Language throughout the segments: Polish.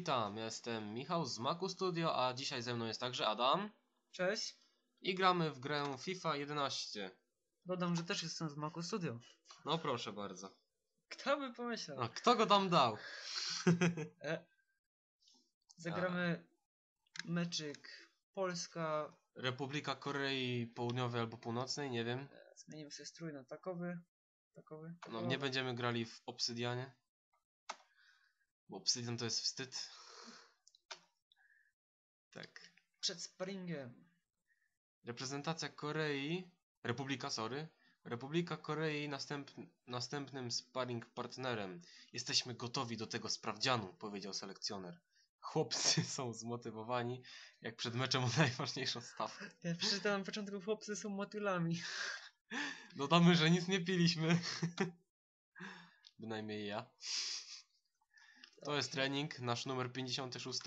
witam. Ja Jestem Michał z Maku Studio, a dzisiaj ze mną jest także Adam. Cześć. I gramy w grę FIFA 11. Dodam, że też jestem z Macu Studio. No proszę bardzo. Kto by pomyślał? A kto go tam dał? Zagramy meczyk Polska. Republika Korei Południowej albo Północnej, nie wiem. Zmienimy sobie strój na takowy. Takowy. No takowy. nie będziemy grali w Obsydianie. Bo Obsydian to jest wstyd. Tak. Przed sparingiem. Reprezentacja Korei, Republika, sorry. Republika Korei następ, następnym sparring partnerem. Jesteśmy gotowi do tego sprawdzianu, powiedział selekcjoner. Chłopcy są zmotywowani, jak przed meczem o najważniejszą stawkę. Ja przeczytałem na początku, chłopcy są motylami. Dodamy, że nic nie piliśmy. Bynajmniej ja. To jest trening, nasz numer 56.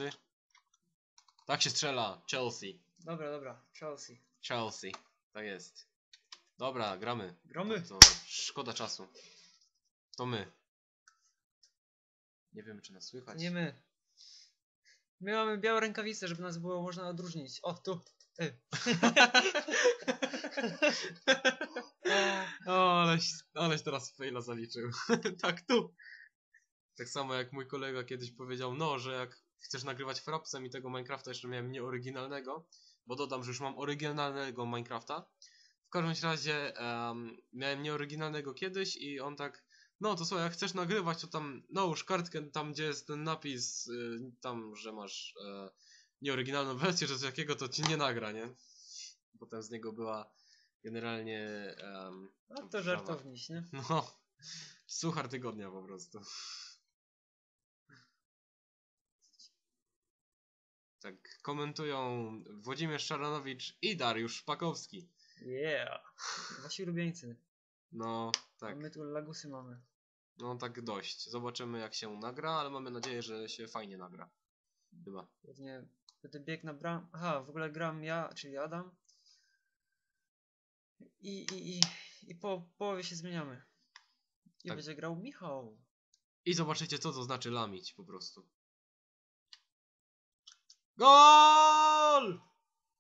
Tak się strzela, Chelsea. Dobra, dobra. Chelsea. Chelsea, tak jest. Dobra, gramy. Gromy. To szkoda czasu. To my. Nie wiemy, czy nas słychać. Nie my. My mamy białe rękawice, żeby nas było można odróżnić. O, tu. Ty. O, aleś, aleś teraz faila zaliczył. tak, tu. Tak samo jak mój kolega kiedyś powiedział, no, że jak chcesz nagrywać frapsem i tego Minecrafta jeszcze miałem nieoryginalnego, bo dodam, że już mam oryginalnego Minecrafta. W każdym razie em, miałem nieoryginalnego kiedyś i on tak, no to słuchaj, jak chcesz nagrywać, to tam nałóż kartkę tam, gdzie jest ten napis, y, tam, że masz e, nieoryginalną wersję, czy coś takiego, to ci nie nagra, nie? Potem z niego była generalnie em, No to żartowniś, nie? no, suchar tygodnia po prostu. Tak, komentują Włodzimierz Szaranowicz i Dariusz Szpakowski. Yeah. Wasi ulubieńcy. No, A tak, my tu lagusy mamy. no tak dość. Zobaczymy jak się nagra, ale mamy nadzieję, że się fajnie nagra. Chyba. Pewnie będę biegł na bram. Aha, w ogóle gram ja, czyli Adam. I, i, i, i po połowie się zmieniamy. I Tak. będzie grał Michał. I zobaczycie co to znaczy lamić po prostu. GOL!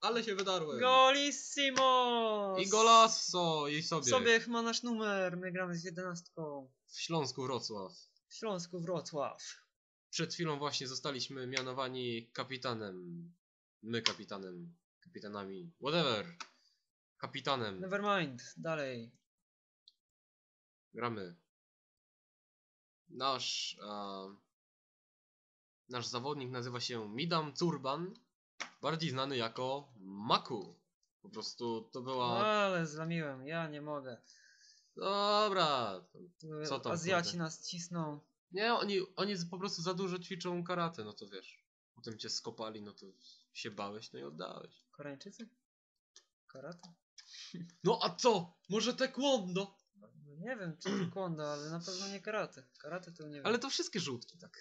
Ale się wydarłem. Golissimo! I golasso i sobie. Sobie ma nasz numer, my gramy z jedenastką. W Śląsku Wrocław. W Śląsku Wrocław. Przed chwilą właśnie zostaliśmy mianowani kapitanem. My kapitanem. Kapitanami. Whatever. Kapitanem. Nevermind, dalej. Gramy. Nasz. A, nasz zawodnik nazywa się Midam Curban. Bardziej znany jako Maku. Po prostu to No, była. ale zlamiłem, ja nie mogę. Dobra. Co tam, Azjaci kurde? nas cisną. Nie, oni, oni po prostu za dużo ćwiczą karate, no to wiesz. Potem cię skopali, no to się bałeś, no i oddałeś. Koreańczycy? Karate? No a co? Może taekwondo? No, nie wiem, czy taekwondo, ale na pewno nie karate. Karate to nie wiem. Ale to wszystkie żółtki, tak.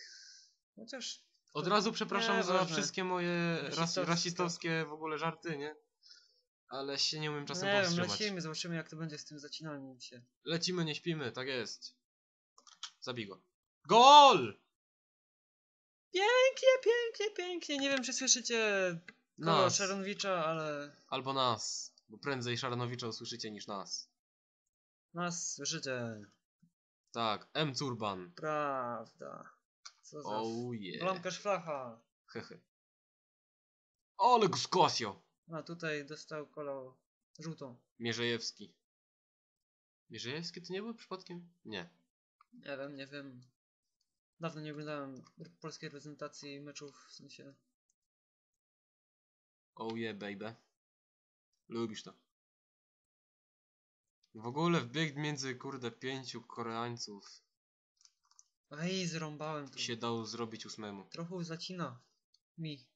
Chociaż Od razu przepraszam za nieważne. wszystkie moje ras, Rasistowskie. rasistowskie w ogóle żarty, nie? Ale się nie umiem czasem nie wiem, powstrzymać. lecimy, zobaczymy jak to będzie z tym zacinaniem się. Lecimy, nie śpimy, tak jest. Zabij go. GOL! Pięknie, pięknie, pięknie. Nie wiem, czy słyszycie kogo Nas. Szaronowicza, ale Albo nas. Bo prędzej Szaranowicza usłyszycie niż nas. nas słyszycie. Tak, M. Curban. Prawda. Co za Oh yeah. bramkarz flacha. Hehe. Ale go skosio. A tutaj dostał kolor żółtą. Mierzejewski. Mierzejewski to nie był przypadkiem? Nie. Nie wiem, nie wiem. Dawno nie oglądałem polskiej reprezentacji meczów, w sensie. Oh yeah, baby. Lubisz to. W ogóle wbieg między, kurde, pięciu Koreańców Ej, zrąbałem tu. się dał zrobić ósmemu. Trochę zacina. Mi.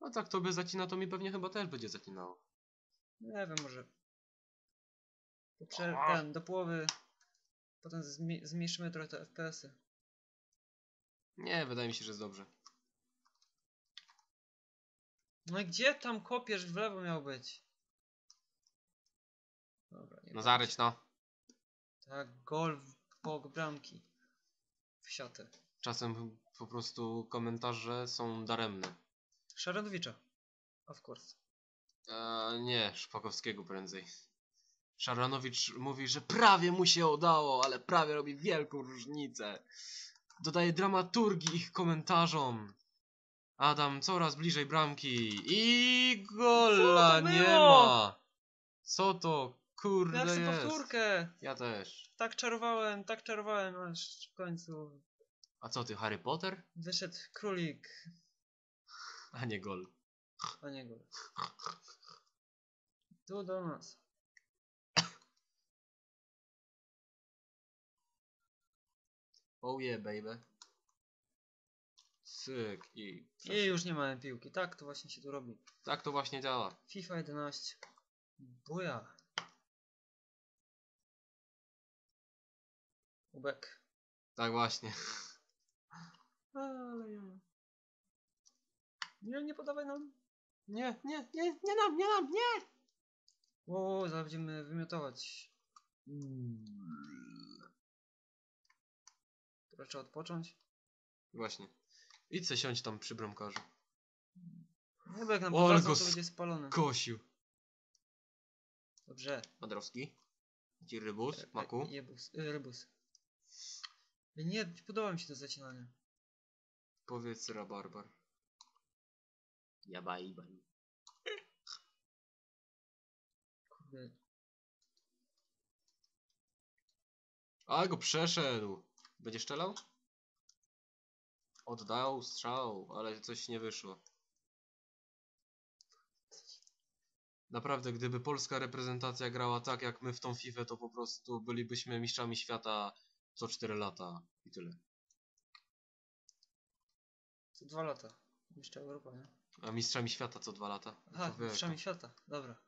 No tak, tobie zacina, to mi pewnie chyba też będzie zacinało. Nie wiem, może. Prze- A. ten, do połowy. Potem zmi- zmniejszymy trochę te FPS-y. Nie, wydaje mi się, że jest dobrze. No i gdzie tam kopiesz? W lewo miał być. Dobra, nie No ma. zareć, no. Tak, gol w bok bramki. W siatę. czasem po prostu komentarze są daremne. Szaranowicza. Of course. E, nie, Szpakowskiego prędzej. Szaranowicz mówi, że prawie mu się udało, ale prawie robi wielką różnicę. Dodaje dramaturgii ich komentarzom. Adam coraz bliżej bramki i gola nie ma. Co to kurde Ja chcę jest? powtórkę! Ja też. Tak czarowałem, tak czarowałem, aż w końcu A co ty, Harry Potter? wyszedł królik, A nie gol. a nie go. Tu do nas. Oh yeah, baby. Syk i... I już nie mamy piłki. Tak to właśnie się tu robi. Tak to właśnie działa. FIFA 11. Buja. Ubek. Tak właśnie. Ale ja. Nie, nie podawaj nam. Nie, nie, nie, nie nam, nie nam, nie! Ło, zaraz będziemy wymiotować. Teraz trzeba odpocząć. Właśnie. Idź se siądź tam przy bramkarzu. Nie, bo jak nam O, podadzą, to będzie spalony. Kosił. Dobrze. Madrowski. Ci rybus, E, maku. Jebus, y, rybus. Nie, podoba mi się to zacinanie. Powiedz rabarbar. Jabaj, baj. Kurde. A go przeszedł. Będzie strzelał? Oddał strzał, ale coś nie wyszło. Naprawdę, gdyby polska reprezentacja grała tak jak my w tą FIFA, to po prostu bylibyśmy mistrzami świata co 4 lata i tyle. Co dwa lata. Jeszcze Europa, nie? A mistrzami świata co 2 lata. Aha, to mistrzami świata. Dobra.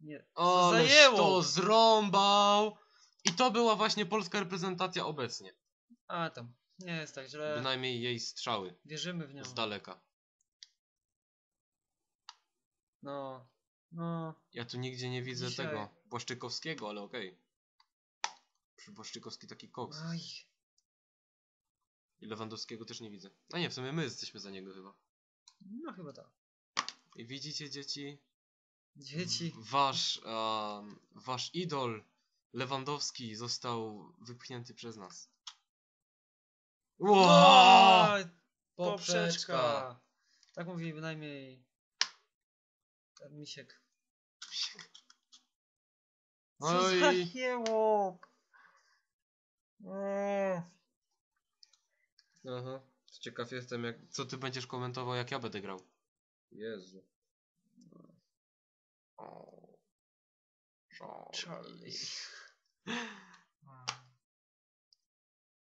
Nie. O, zajęło! to zrąbał! I to była właśnie polska reprezentacja obecnie. A tam. Nie jest tak źle. Bynajmniej jej strzały Wierzymy w nią. z daleka. No. No. Ja tu nigdzie nie widzę Dzisiaj- tego Błaszczykowskiego, ale okej. Przy Błaszczykowski taki koks. Aj. I Lewandowskiego też nie widzę. A nie, w sumie my jesteśmy za niego chyba. No chyba tak. I widzicie dzieci? Dzieci. Wasz, em, wasz idol Lewandowski został wypchnięty przez nas. Wow! Poprzeczka! poprzeczka. Tak mówi bynajmniej ten misiek. Co za jełop. Eee. Aha. Ciekaw jestem, jak, co ty będziesz komentował, jak ja będę grał. Jezu. O. Charlie.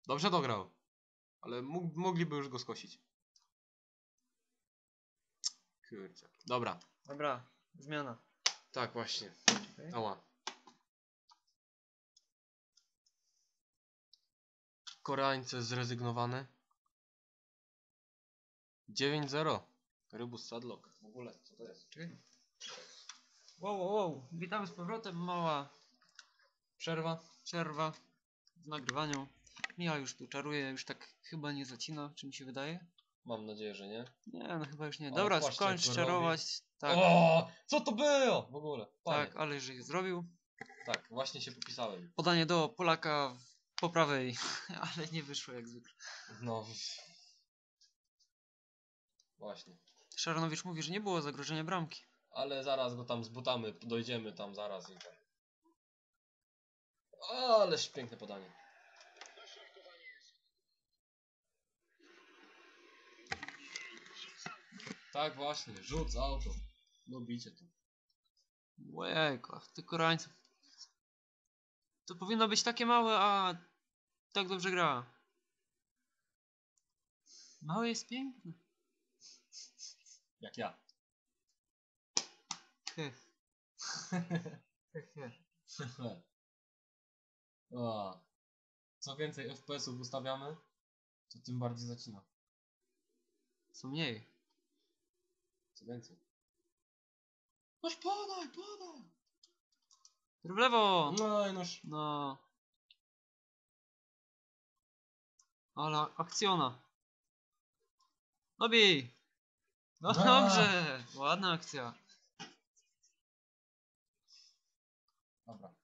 Dobrze dograł. Ale mógł- mogliby już go skosić. Kurczę. Dobra. Dobra, zmiana. Tak, właśnie. Okej. Ała. Koreańce zrezygnowane. 9-0. Rybus Sadlock. W ogóle, co to jest? Czekaj. Wow, wow, wow. Witamy z powrotem. Mała Przerwa. przerwa w nagrywaniu. Michał już tu czaruje, już tak chyba nie zacina, czy mi się wydaje? Mam nadzieję, że nie. Nie, no chyba już nie. Ale Dobra, patrzcie, skończ jak go czarować. Tak, O, co to było? W ogóle. Panie. tak, ale że je zrobił. tak, właśnie się popisałem. Podanie do Polaka w- po prawej, ale nie wyszło jak zwykle. No. Właśnie. Szaranowicz mówi, że nie było zagrożenia bramki. Ale zaraz go tam zbutamy, dojdziemy tam zaraz i tak. Ależ piękne podanie. Tak właśnie, rzut z auto. No bicie to. Łejku, ty Koreańców. To powinno być takie małe, a tak dobrze gra. Małe jest piękne. Jak ja. O. Co więcej FPS-ów ustawiamy, to tym bardziej zacina. Co mniej. Co więcej. Noż podaj, podaj! W lewo! No i noż. No. Ale akcjona. No bij! No A. dobrze! Ładna akcja. Dobra.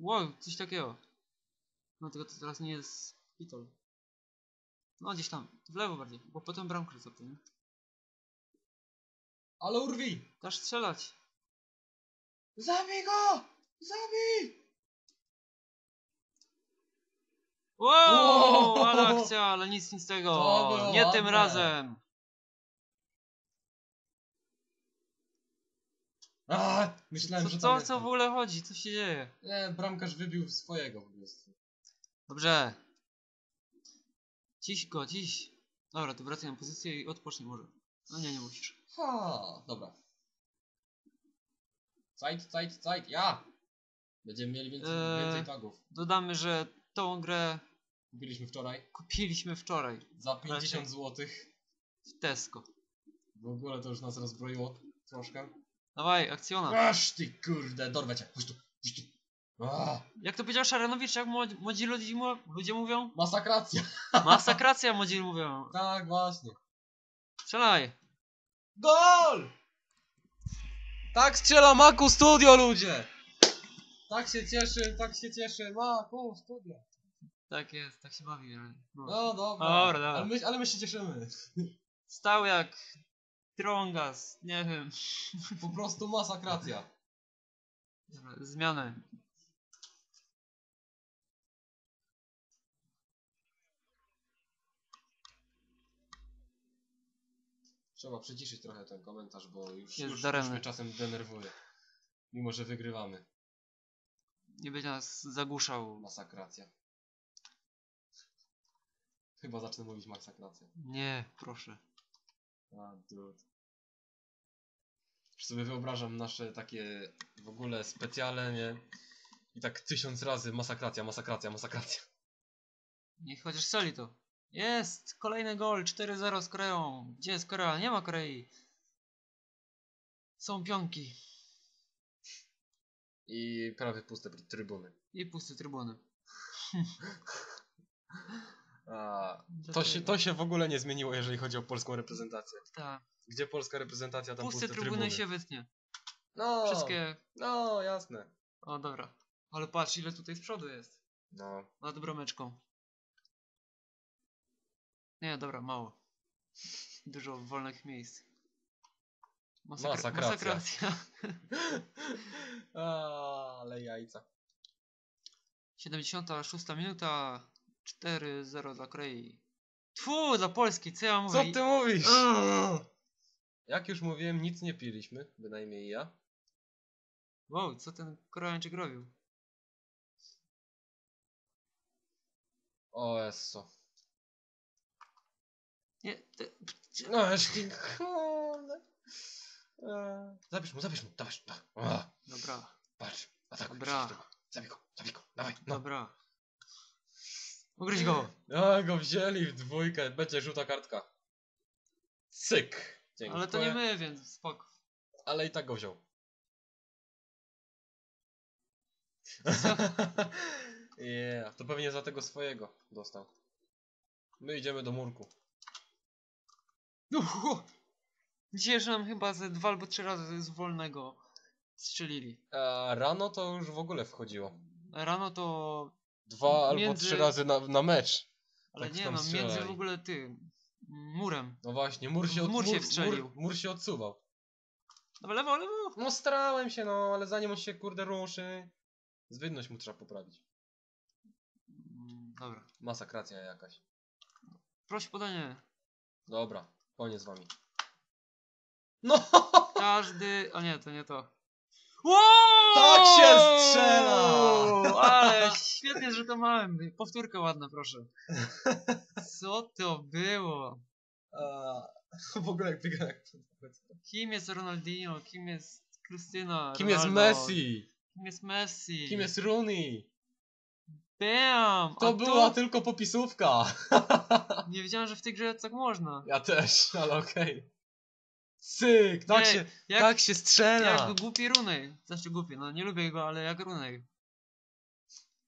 Wow, coś takiego. No tylko to teraz nie jest Pitol. No gdzieś tam, w lewo bardziej, bo potem bramkę za tym. Ale urwi! Dasz strzelać. Zabij go! Zabij! Wow, ale akcja, ale nic, nic z tego. To było Nie tym ładne. razem. A, myślałem, Co, że co, tam co w ogóle chodzi? Co się dzieje? Nie, bramkarz wybił swojego po prostu. Dobrze. Ciś go, ciś. Dobra, to wracaj na pozycję i odpocznij może. No nie, nie musisz. Ha, dobra. Zeit, Zeit, Zeit, ja! Będziemy mieli więcej, Eee. więcej tagów. Dodamy, że tą grę Kupiliśmy wczoraj kupiliśmy wczoraj za 50 zł. w Tesco. W ogóle to już nas rozbroiło troszkę. Dawaj, akcjona. Aż ty kurde, dorwę cię. Chodź tu, chodź tu. A, Jak to powiedział Szaranowicz, jak młodzi, młodzi ludzie, mu- ludzie mówią? masakracja. Masakracja młodzi mówią. Tak, właśnie. Strzelaj. Gol! Tak strzela Maku Studio, ludzie! Tak się cieszy, tak się cieszy. Maku Studio. Tak jest, tak się bawi. ale No. No dobra. Dobra, dobra. Ale my, ale my się cieszymy. Stał jak trągas, nie wiem. Po prostu masakracja. Dobra, Zmianę. Trzeba przyciszyć trochę ten komentarz, bo już, Jest już, już daremny. mnie czasem denerwuje. Mimo, że wygrywamy. Nie będzie nas zagłuszał. Masakracja. Chyba zacznę mówić masakracja. Nie, proszę. A, dude. Już sobie wyobrażam nasze takie w ogóle specjale, nie? I tak tysiąc razy masakracja, masakracja, masakracja. Niech chociaż strzeli to. Jest! Kolejny gol, 4-0 z Koreą. Gdzie jest Korea? Nie ma Korei. Są pionki I prawie puste trybuny. i puste trybuny. A, to, się, to się w ogóle nie zmieniło, jeżeli chodzi o polską reprezentację. Tak. Gdzie polska reprezentacja, tam Puste puste, trybuny trybuny. się wytnie. No, Wszystkie... no, jasne. O, dobra. Ale patrz ile tutaj z przodu jest. No, Nad brameczką. Nie, dobra, mało. Dużo wolnych miejsc. Masakra Masakracja. masakracja. A, ale jajca. 76 minuta. 4-0 dla Korei. Tfu, dla Polski, co ja mówię? Co ty mówisz? Jak już mówiłem, nic nie piliśmy, bynajmniej ja. Wow, co ten Koreańczyk robił? O eso. Nie, te, No, kurde. Eee, Zabierz mu, zabierz mu, dawaj. da- A, dobra, Patrz, atakuj. Dobra. Zabij go, zabij go, dawaj. No. dobra. Ugryź go! A, go wzięli w dwójkę, będzie żółta kartka. Syk. Dziękuję. Ale to nie my, więc spoko. Ale i tak go wziął. yeah, to pewnie za tego swojego dostał. My idziemy do murku. Uhu. Dzisiaj już nam chyba ze dwa albo trzy razy z wolnego strzelili. A rano to już w ogóle wchodziło. Rano to... Dwa albo Między- trzy razy na, na mecz. Ale Tak nie no, między strzelali. w ogóle tym... Murem. No właśnie, mur się, od, mur się wstrzelił. mur, mur się odsuwał. Dobra, lewo, lewo! No starałem się no, ale zanim on się kurde ruszy, zwydność mu trzeba poprawić. Mm, Dobra. Masakracja jakaś. Proś podanie. Dobra, koniec z wami. No! Każdy... A nie, to nie to. Tak się strzela! Ale świetnie zrzutowałem. Powtórkę ładna, proszę. Co to było? A, w ogóle jak wygra jak Kim jest Ronaldinho? Kim jest Krystyna? Kim jest Ronaldo? Messi? Kim jest Messi? Kim jest Rooney? Bam! To była tylko popisówka. Nie wiedziałem, że w tej grze tak można. Ja też, ale okej. Syk, tak się, jak, tak się strzela. jak głupi Runej. Znaczy głupi, no nie lubię go, ale jak Runej.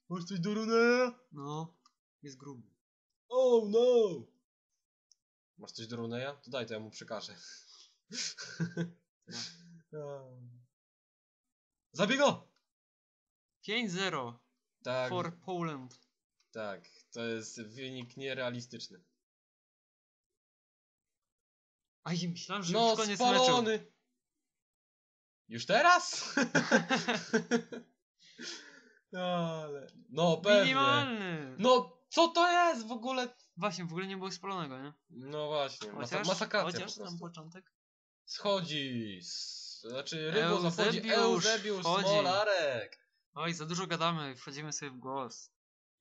Masz coś do Rooney'a? No, jest gruby. Oh no! Masz coś do Runeya? To daj, to ja mu przekażę. Zabij go! 5-0 Tak, for Poland. tak. To jest wynik nierealistyczny. A i myślałem, że No, już koniec meczu. spalony! Już teraz? no, ale... No, pewnie. Minimalny. No, co to jest w ogóle? Właśnie, w ogóle nie było spalonego, nie? No właśnie, masa Chociaż, masakracja chociaż po tam początek. Schodzi. s- Znaczy, rybo zachodzi. Eusebiusz. Smolarek. Oj, za dużo gadamy, wchodzimy sobie w głos.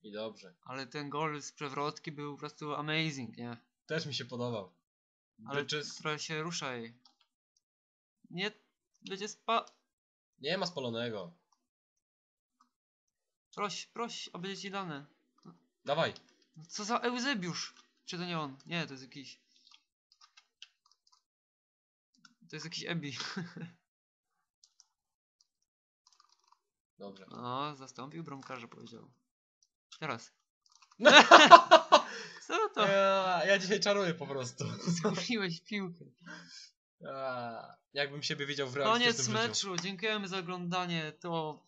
I dobrze. Ale ten gol z przewrotki był po prostu amazing, nie? Też mi się podobał. Ale Bitches. trochę się ruszaj. Nie, będzie spa... Nie ma spalonego. Proś, proś, a będzie ci dane. Dawaj. No Co za Eusebiusz? Czy to nie on? Nie, to jest jakiś... To jest jakiś Ebi. Dobrze. No, zastąpił bramkarza, powiedział. Teraz. Co to? Ja, ja dzisiaj czaruję po prostu. Zgubiłeś piłkę. A, Jakbym siebie widział w realistycznym Koniec meczu, dziękujemy za oglądanie. To,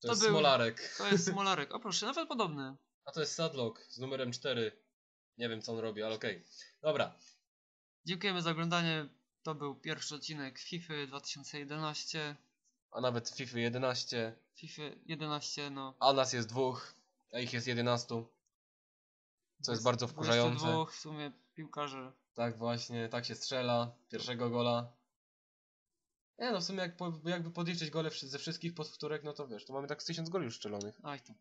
To, to jest był- Smolarek. to jest Smolarek. O proszę, nawet podobny. A to jest Sadlock z numerem 4. Nie wiem co on robi, ale okej. Dobra. Dziękujemy za oglądanie. To był pierwszy odcinek FIFA 2011. A nawet FIFA 11. FIFA 11, no. A nas jest dwóch. A ich jest 11. Co jest bardzo wkurzające. 22 w sumie piłkarzy. Tak właśnie, tak się strzela. Pierwszego gola. Nie no, w sumie jak po, jakby podliczyć gole wszy- ze wszystkich powtórek, no to wiesz, to mamy tak z 1000 goli już strzelonych. Aj tam.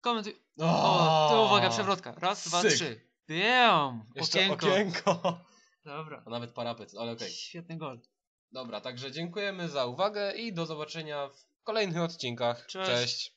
Komentuj. O, tu uwaga, przewrotka. Raz, dwa, Syk. trzy. Bam! Jeszcze Okienko. okienko. Dobra. A nawet parapet, ale okej. Świetny gol. Dobra, także dziękujemy za uwagę i do zobaczenia w kolejnych odcinkach. Cześć. Cześć.